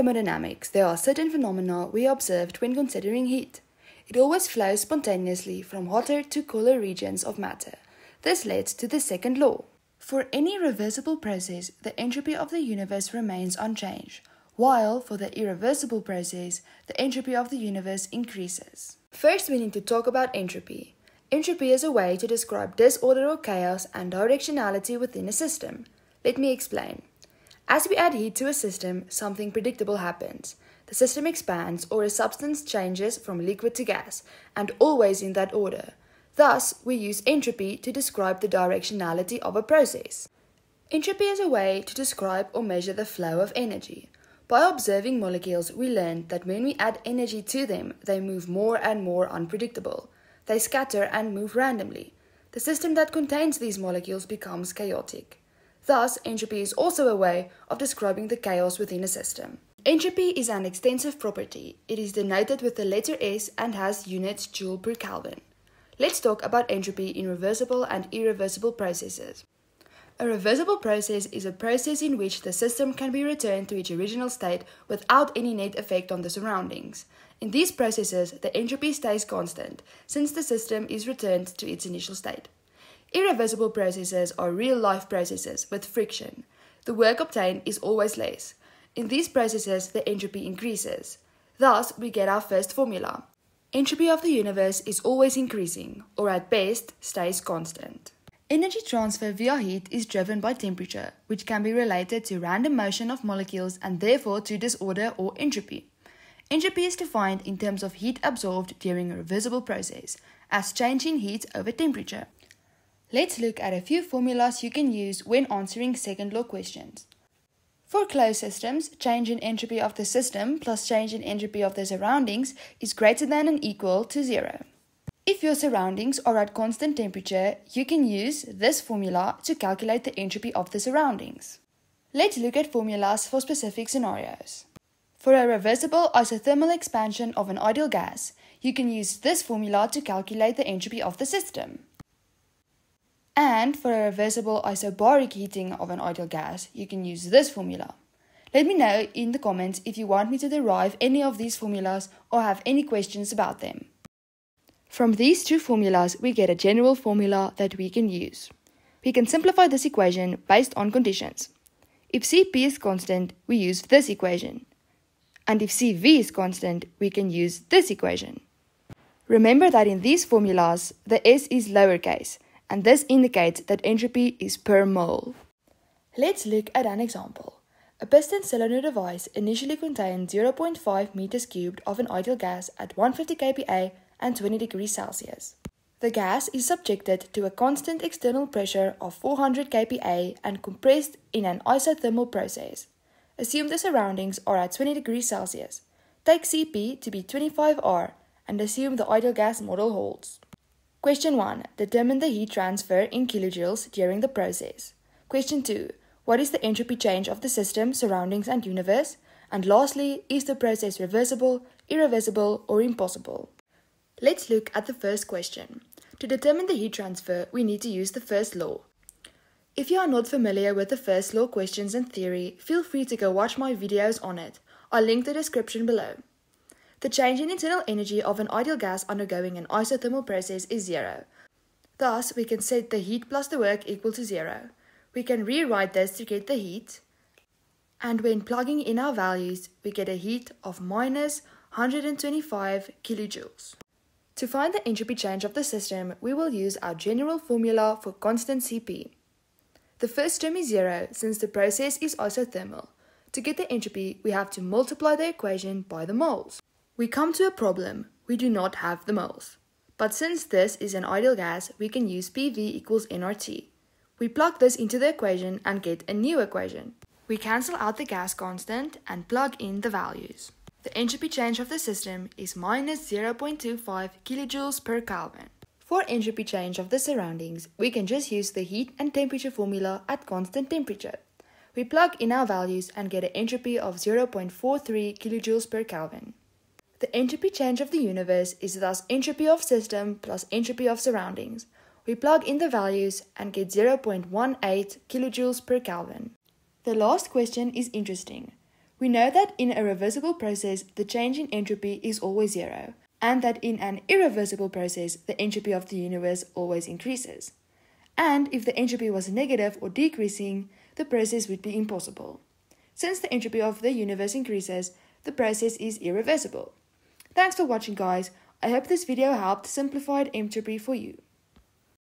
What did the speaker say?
thermodynamics, there are certain phenomena we observed when considering heat. It always flows spontaneously from hotter to cooler regions of matter. This leads to the second law. For any reversible process, the entropy of the universe remains unchanged, while for the irreversible process, the entropy of the universe increases. First, we need to talk about entropy. Entropy is a way to describe disorder or chaos and directionality within a system. Let me explain. As we add heat to a system, something predictable happens. The system expands or a substance changes from liquid to gas, and always in that order. Thus, we use entropy to describe the directionality of a process. Entropy is a way to describe or measure the flow of energy. By observing molecules, we learned that when we add energy to them, they move more and more unpredictable. They scatter and move randomly. The system that contains these molecules becomes chaotic. Thus, entropy is also a way of describing the chaos within a system. Entropy is an extensive property. It is denoted with the letter S and has units joule per Kelvin. Let's talk about entropy in reversible and irreversible processes. A reversible process is a process in which the system can be returned to its original state without any net effect on the surroundings. In these processes, the entropy stays constant, since the system is returned to its initial state. Irreversible processes are real life processes with friction. The work obtained is always less. In these processes, the entropy increases. Thus, we get our first formula. Entropy of the universe is always increasing, or at best, stays constant. Energy transfer via heat is driven by temperature, which can be related to random motion of molecules and therefore to disorder or entropy. Entropy is defined in terms of heat absorbed during a reversible process, as change in heat over temperature. Let's look at a few formulas you can use when answering second law questions. For closed systems, change in entropy of the system plus change in entropy of the surroundings is greater than and equal to zero. If your surroundings are at constant temperature, you can use this formula to calculate the entropy of the surroundings. Let's look at formulas for specific scenarios. For a reversible isothermal expansion of an ideal gas, you can use this formula to calculate the entropy of the system. And for a reversible isobaric heating of an ideal gas, you can use this formula. Let me know in the comments if you want me to derive any of these formulas or have any questions about them. From these two formulas, we get a general formula that we can use. We can simplify this equation based on conditions. If Cp is constant, we use this equation. And if Cv is constant, we can use this equation. Remember that in these formulas, the S is lowercase, and this indicates that entropy is per mole. Let's look at an example. A piston cylinder device initially contained 0.5 meters cubed of an ideal gas at 150 kPa and 20 degrees Celsius. The gas is subjected to a constant external pressure of 400 kPa and compressed in an isothermal process. Assume the surroundings are at 20 degrees Celsius. Take Cp to be 25 R and assume the ideal gas model holds. Question 1. Determine the heat transfer in kilojoules during the process. Question 2. What is the entropy change of the system, surroundings, and universe? And lastly, is the process reversible, irreversible, or impossible? Let's look at the first question. To determine the heat transfer, we need to use the first law. If you are not familiar with the first law questions and theory, feel free to go watch my videos on it. I'll link the description below. The change in internal energy of an ideal gas undergoing an isothermal process is zero. Thus, we can set the heat plus the work equal to zero. We can rewrite this to get the heat. And when plugging in our values, we get a heat of minus 125 kilojoules. To find the entropy change of the system, we will use our general formula for constant Cp. The first term is zero since the process is isothermal. To get the entropy, we have to multiply the equation by the moles. We come to a problem. We do not have the moles. But since this is an ideal gas, we can use PV equals nRT. We plug this into the equation and get a new equation. We cancel out the gas constant and plug in the values. The entropy change of the system is minus 0.25 kilojoules per Kelvin. For entropy change of the surroundings, we can just use the heat and temperature formula at constant temperature. We plug in our values and get an entropy of 0.43 kilojoules per Kelvin. The entropy change of the universe is thus entropy of system plus entropy of surroundings. We plug in the values and get 0.18 kilojoules per Kelvin. The last question is interesting. We know that in a reversible process, the change in entropy is always zero, and that in an irreversible process, the entropy of the universe always increases. And if the entropy was negative or decreasing, the process would be impossible. Since the entropy of the universe increases, the process is irreversible. Thanks for watching guys. I hope this video helped simplify entropy for you.